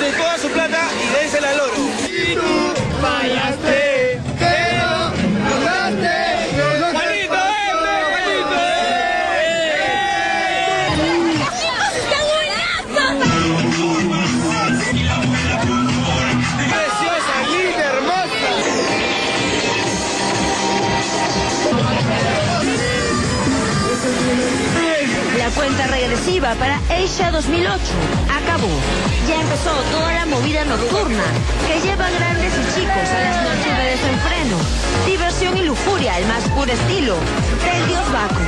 junten toda su plata y dénsela al loro. La cuenta regresiva para Asia 2008 acabó. Ya empezó toda la movida nocturna que lleva a grandes y chicos a las noches de desenfreno. Diversión y lujuria al más puro estilo del dios Baco.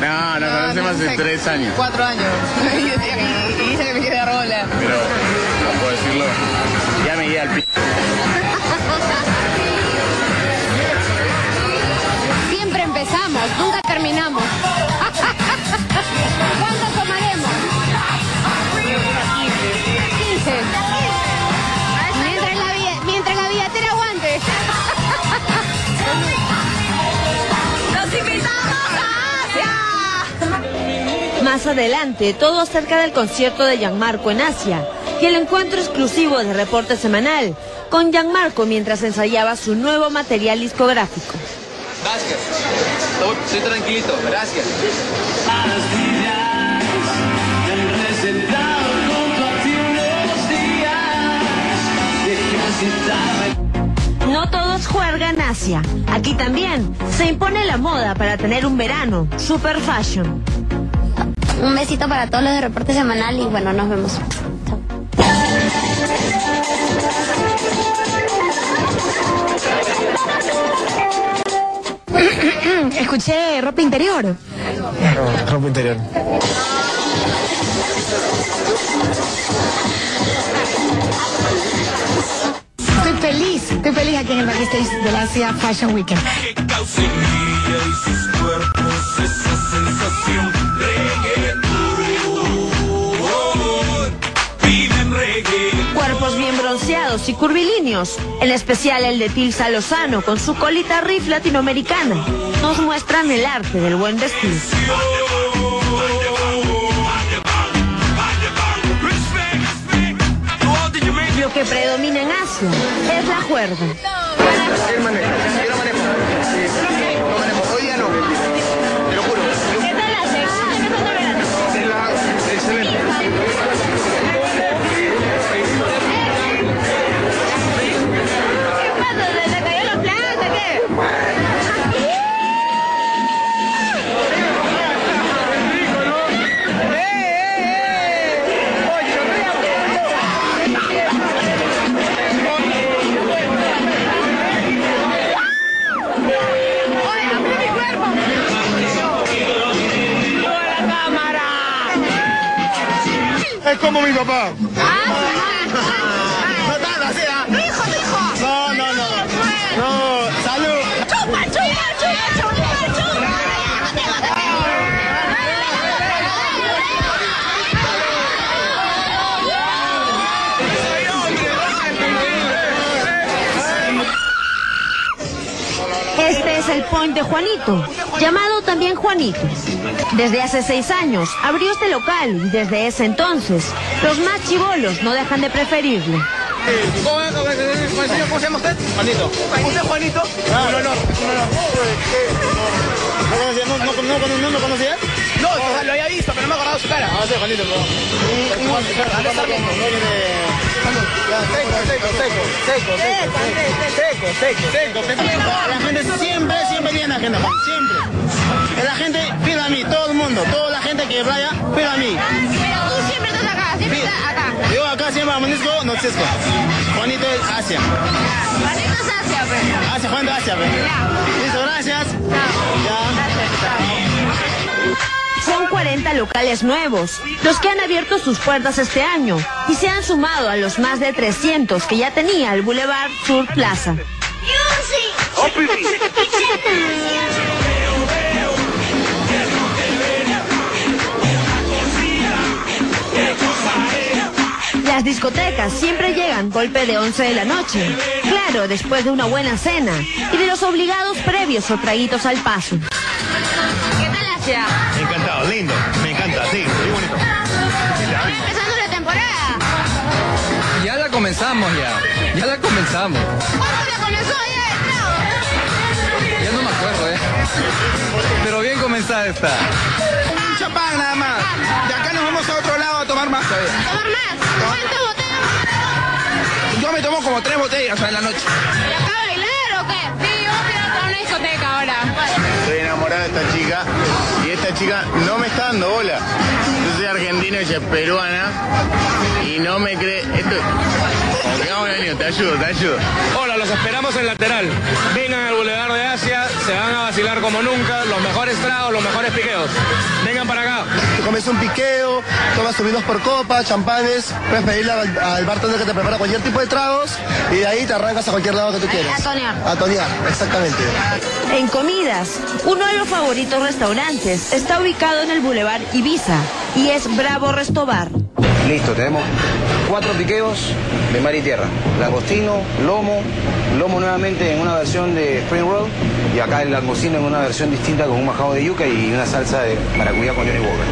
No, nos conocemos hace tres años. Cuatro años. Más adelante, todo acerca del concierto de Gianmarco en Asia y el encuentro exclusivo de reporte semanal con Gianmarco mientras ensayaba su nuevo material discográfico. Gracias. Estoy, tranquilito, gracias. No todos juegan Asia. Aquí también se impone la moda para tener un verano super fashion. Un besito para todos los de reporte semanal y bueno, nos vemos. Chao. Escuché ropa interior. Ropa interior. Estoy feliz, estoy feliz aquí en el backstage de la Asia Fashion Weekend. Y curvilíneos, en especial el de Tilsa Lozano con su colita riff latinoamericana, nos muestran el arte del buen vestir. Lo que predomina en Asia es la juerga. Es como mi papá. No tanto así, ¿ah? No, no, no. No, salud. Este es el point de Juanito, llamado también Juanito. Desde hace seis años abrió este local y desde ese entonces los más chivolos no dejan de preferirlo. ¿Cómo, cómo- cómo- cómo se llama usted? Juanito. ¿Usted es Juanito? No, no, no. ¿No conocías? ¿No, lo había visto, pero no me acordaba su cara. Ah, sí, Juanito, Seco, seco, seco, seco, seco, seco, seco, seco. La gente siempre, siempre viene a la La gente pide a mí, todo el mundo, toda la gente que vaya, pide a mí. Pero tú siempre estás acá, siempre estás acá. Yo acá siempre amanezco, no Cisco. Juanito es Asia. Juanito es Asia, pues. Asia, Juan de Asia, ve. Listo, gracias. Ya. Son 40 locales nuevos, los que han abierto sus puertas este año y se han sumado a los más de 300 que ya tenía el Boulevard Sur Plaza. Las discotecas siempre llegan golpe de 11 de la noche. Claro, después de una buena cena y de los obligados previos o traguitos al paso. ¿Qué tal Asia? Encantado, lindo. Me encanta, sí, muy bonito. Está empezando la temporada. comenzamos ya. Ya la comenzamos. ¿Cuándo la comenzó ayer? No. Ya no me acuerdo, ¿eh? Pero bien comenzada está. Un champán nada más. De acá nos vamos a otro lado a tomar más todavía. ¿Tomar más? Tomo como tres botellas en la noche. ¿Y acá bailar o qué? Sí, vamos a ir a una discoteca ahora. Estoy enamorada de esta chica y esta chica no me está dando bola. Yo soy argentina, ella es peruana y no me cree. Esto. Vamos te ayudo, te ayudo. Hola, los esperamos en lateral. Vengan al Boulevard de Asia, se van a vacilar como nunca, los mejores tragos, los mejores piqueos. Vengan para acá. Te comes un piqueo, tomas subidos por copa, champanes, puedes pedirle al, al bartender que te prepara cualquier tipo de tragos y de ahí te arrancas a cualquier lado que tú quieras. A tonear. A tonear, exactamente. En comidas, uno de los favoritos restaurantes está ubicado en el Boulevard Ibiza y es Bravo Restobar. Listo, tenemos cuatro piqueos de mar y tierra. Langostino, lomo, lomo nuevamente en una versión de spring roll y acá el langostino en una versión distinta con un majado de yuca y una salsa de maracuyá con Johnny Walker.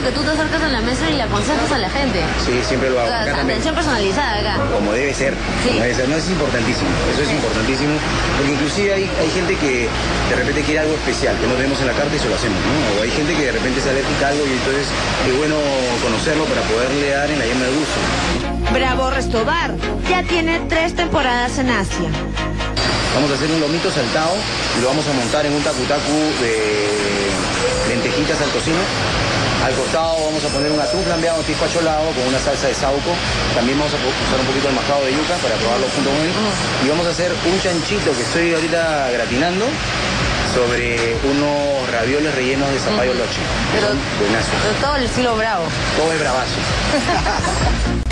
Que tú te acercas a la mesa y le aconsejas a la gente. Sí, siempre lo O hago. sea, Acá también. atención personalizada acá. Como debe ser, Sí. como debe ser. No es importantísimo, eso es importantísimo, porque inclusive hay, hay gente que de repente quiere algo especial, que no tenemos en la carta y se lo hacemos, ¿no? O hay gente que de repente se alérgica a algo y entonces es bueno conocerlo para poderle dar en la yema del gusto. Bravo Restobar ya tiene tres temporadas en Asia. Vamos a hacer un lomito saltado y lo vamos a montar en un tacu-tacu de lentejitas al tocino. Al costado vamos a poner un atún flambeado en pisco acholado con una salsa de sauco. También vamos a usar un poquito el majado de yuca para probarlo junto con él. Y vamos a hacer un chanchito que estoy ahorita gratinando sobre unos ravioles rellenos de zapallo loche. Pero todo el estilo bravo. Todo es bravazo.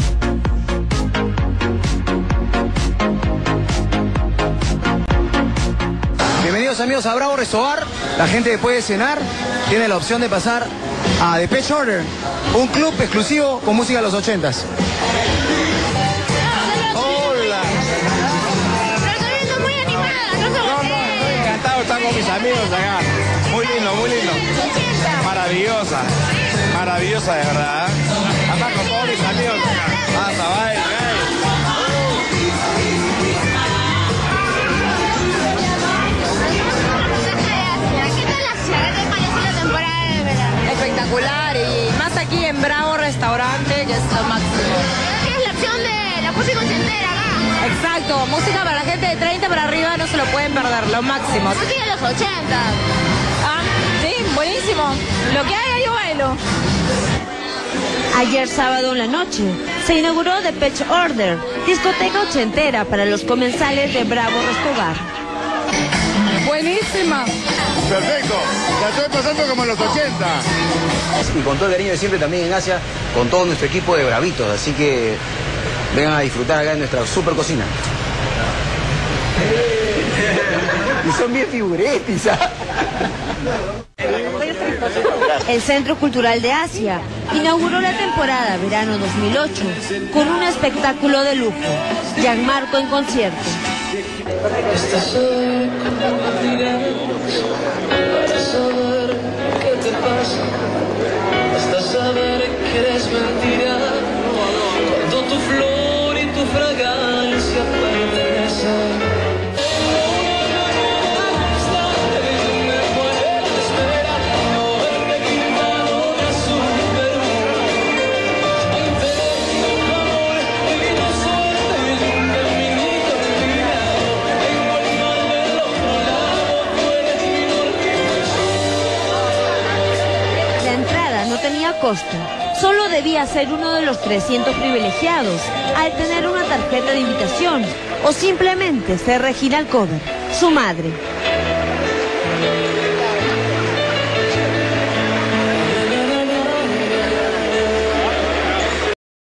Amigos a Bravo Restobar. La gente después de cenar tiene la opción de pasar a The Pet Order, un club exclusivo con música de los ochentas. Hola. Pero muy animada, no se Estoy encantado de estar con mis amigos acá. Muy lindo, muy lindo. Maravillosa. Maravillosa de verdad. ¿eh? Acá con todos mis amigos. Pasa, vaya, espectacular y más aquí en Bravo Restaurante, que es lo máximo. ¿Qué es la opción de la música ochentera acá? Exacto, música para la gente de 30 para arriba no se lo pueden perder, lo máximo. Música de los 80. Ah, sí, buenísimo. Lo que haya yo bailo. Ayer sábado en la noche se inauguró The Pitch Order, discoteca ochentera para los comensales de Bravo Restobar. Buenísima. Perfecto, la estoy pasando como en los 80. Y con todo el cariño de siempre también en Asia, con todo nuestro equipo de bravitos. Así que vengan a disfrutar acá en nuestra super cocina. Y son bien figuretis, ¿ah? El Centro Cultural de Asia inauguró la temporada verano 2008 con un espectáculo de lujo, Gianmarco en concierto. Solo debía ser uno de los 300 privilegiados al tener una tarjeta de invitación o simplemente ser Regina Alcover, su madre.